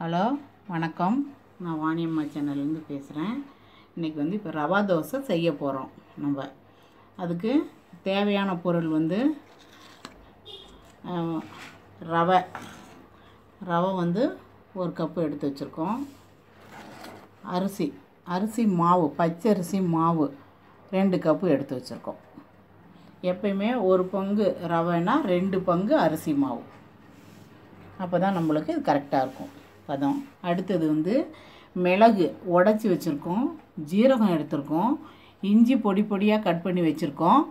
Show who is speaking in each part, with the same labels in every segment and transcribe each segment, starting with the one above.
Speaker 1: Hello வணக்கம். நான் வாணியம்மா சேனல்லேருந்து பேசுகிறேன். இன்றைக்கி வந்து இப்போ ரவா தோசை செய்ய போகிறோம் நம்ம. அதுக்கு தேவையான பொருள் வந்து ரவை. ரவை வந்து ஒரு கப்பு எடுத்து வச்சுருக்கோம். அரிசி அரிசி மாவு பச்சரிசி மாவு ரெண்டு கப்பு எடுத்து வச்சுருக்கோம். எப்பயுமே ஒரு பங்கு ரவைனா ரெண்டு பங்கு அரிசி மாவு. அப்போ தான் நம்மளுக்கு இது கரெக்டாக இருக்கும். பதம். அடுத்தது வந்து மிளகு உடச்சி வச்சுருக்கோம். ஜீரகம் எடுத்திருக்கோம். இஞ்சி பொடி பொடியாக கட் பண்ணி வச்சுருக்கோம்.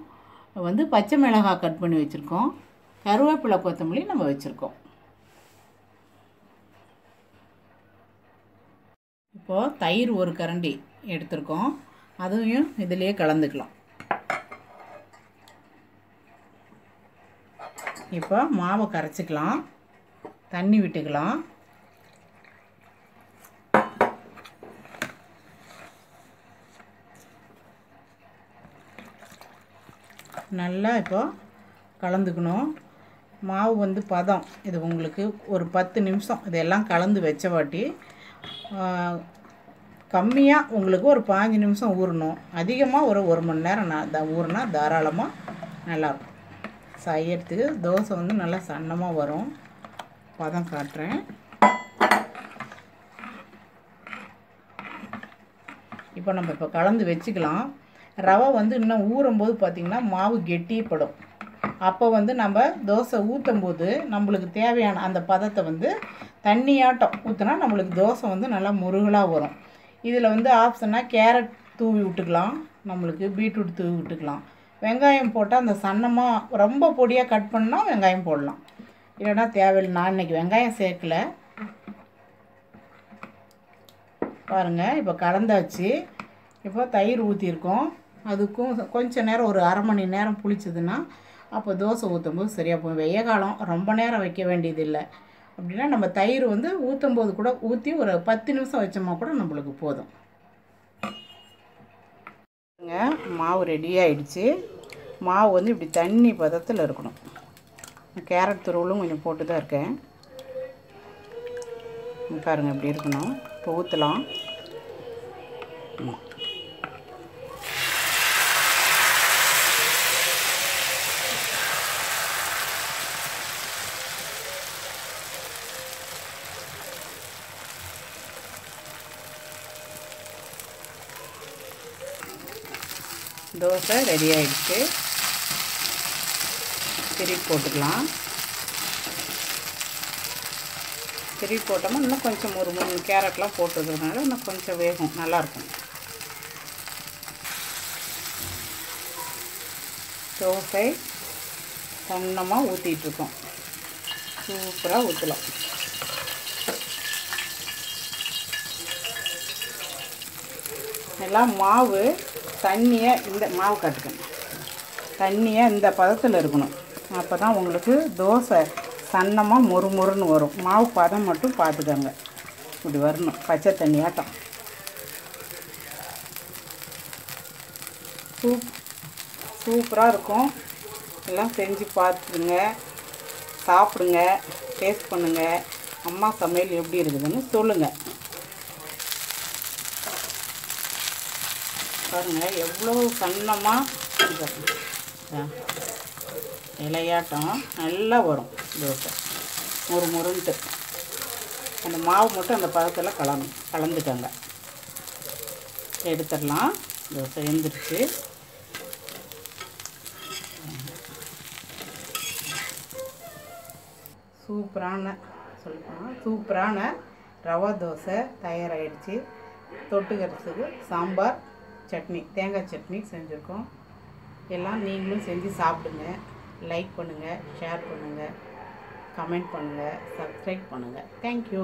Speaker 1: வந்து பச்சை மிளகாய் கட் பண்ணி வச்சுருக்கோம். கருவேப்பிலை கொத்தமல்லி நம்ம வச்சுருக்கோம். இப்போது தயிர் ஒரு கரண்டி எடுத்திருக்கோம். அதையும் இதிலேயே கலந்துக்கலாம். இப்போ மாவை கரைச்சிக்கலாம். தண்ணி விட்டுக்கலாம். நல்லா இப்போ கலந்துக்கணும். மாவு வந்து பதம். இது உங்களுக்கு ஒரு பத்து நிமிஷம் இதெல்லாம் கலந்து வச்ச வாட்டி கம்மியாக உங்களுக்கு ஒரு பாஞ்சு நிமிஷம் ஊறணும். அதிகமாக ஒரு ஒரு மணி நேரம் நான் த ஊறினா தாராளமாக நல்லாயிருக்கும் செய்யறதுக்கு தோசை வந்து நல்லா சன்னமாக வரும். பதம் காட்டுறேன். இப்போ நம்ம இப்போ கலந்து வச்சுக்கலாம். ரவை வந்து இன்னும் ஊறும்போது பார்த்திங்கன்னா மாவு கெட்டிப்படும் அப்போ வந்து நம்ம தோசை ஊற்றும் போது நம்மளுக்கு தேவையான அந்த பதத்தை வந்து தண்ணியாட்டம் ஊற்றினா நம்மளுக்கு தோசை வந்து நல்லா முருகலாக வரும். இதில் வந்து ஆப்ஷனாக கேரட் தூவி விட்டுக்கலாம். நம்மளுக்கு பீட்ரூட் தூவி விட்டுக்கலாம். வெங்காயம் போட்டால் அந்த சன்னமாக ரொம்ப பொடியாக கட் பண்ணால் வெங்காயம் போடலாம். இல்லைன்னா தேவையில்லை. நான் இன்னைக்கு வெங்காயம் சேர்க்கல. பாருங்கள் இப்போ கலந்தாச்சு. இப்போ தயிர் ஊற்றிருக்கோம் அதுக்கும் கொஞ்சம் நேரம் ஒரு அரை மணி நேரம் புளிச்சதுன்னா அப்போ தோசை ஊற்றும்போது சரியாக போகும். வெய்ய காலம் ரொம்ப நேரம் வைக்க வேண்டியதில்லை. அப்படின்னா நம்ம தயிர் வந்து ஊற்றும் போது கூட ஊற்றி ஒரு பத்து நிமிஷம் வச்சோமா கூட நம்மளுக்கு போதும். மாவு ரெடி ஆகிடுச்சு மாவு வந்து இப்படி தண்ணி பதத்தில் இருக்கணும். கேரட் துருவலும் கொஞ்சம் போட்டு தான் இருக்கேன். பாருங்கள் இப்படி இருக்கணும். இப்போ ஊற்றலாம் தோசை ரெடி ஆயிடுச்சு. திருப்பி போட்டுக்கலாம். திருப்பி போட்டோம்னா இன்னும் கொஞ்சம் ஒரு மூணு கேரட்லாம் போட்டுக்கிறதுனால இன்னும் கொஞ்சம் வேகும். நல்லாயிருக்கும். தோசை சன்னமாக ஊற்றிட்டுருக்கோம் சூப்பராக ஊற்றலாம் எல்லாம் மாவு தண்ணியை இந்த மாவு கட்டுக்கணும் தண்ணியை இந்த பதத்தில் இருக்கணும். அப்போ தான் உங்களுக்கு தோசை சன்னமாக மொறு மொறுன்னு வரும். மாவு பதம் மட்டும் பார்த்துக்கோங்க. இப்படி வரணும். பச்சை தண்ணியாட்டம் சூப் சூப்பராக இருக்கும். எல்லாம் செஞ்சு பார்த்துடுங்க சாப்பிடுங்க. டேஸ்ட் பண்ணுங்கள் அம்மா சமையல் எப்படி இருக்குதுன்னு சொல்லுங்கள் பாருங்க எவ்வளோ சன்னமாக இலையாட்டம் நல்லா வரும் தோசை. முறு முருன்ட்டு அந்த மாவு மட்டும் அந்த பதத்தில் கலந்து கலந்துக்கங்க. எடுத்துடலாம். தோசை வெந்துருச்சு. சூப்பரான சொல்லலாம் சூப்பரான ரவா தோசை தயாராகிடுச்சு தொட்டுக்கிறதுக்கு சாம்பார் சட்னி தேங்காய் சட்னி செஞ்சுருக்கோம். எல்லாம் நீங்களும் செஞ்சு சாப்பிடுங்க. லைக் பண்ணுங்கள் ஷேர் பண்ணுங்கள் கமெண்ட் பண்ணுங்கள் சப்ஸ்கிரைப் பண்ணுங்கள் தேங்க்யூ